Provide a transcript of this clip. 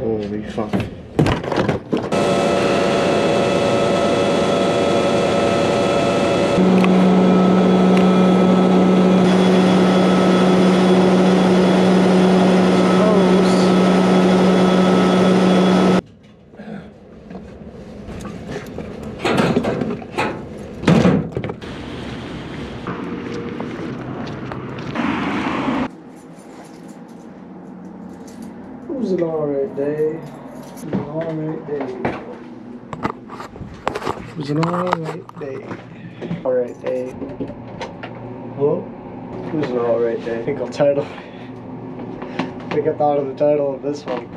Holy fuck. It was an alright day. It was an alright day. It was an alright day. Alright day. Hello? It was an alright day. I think I'll title. I think I thought of the title of this one.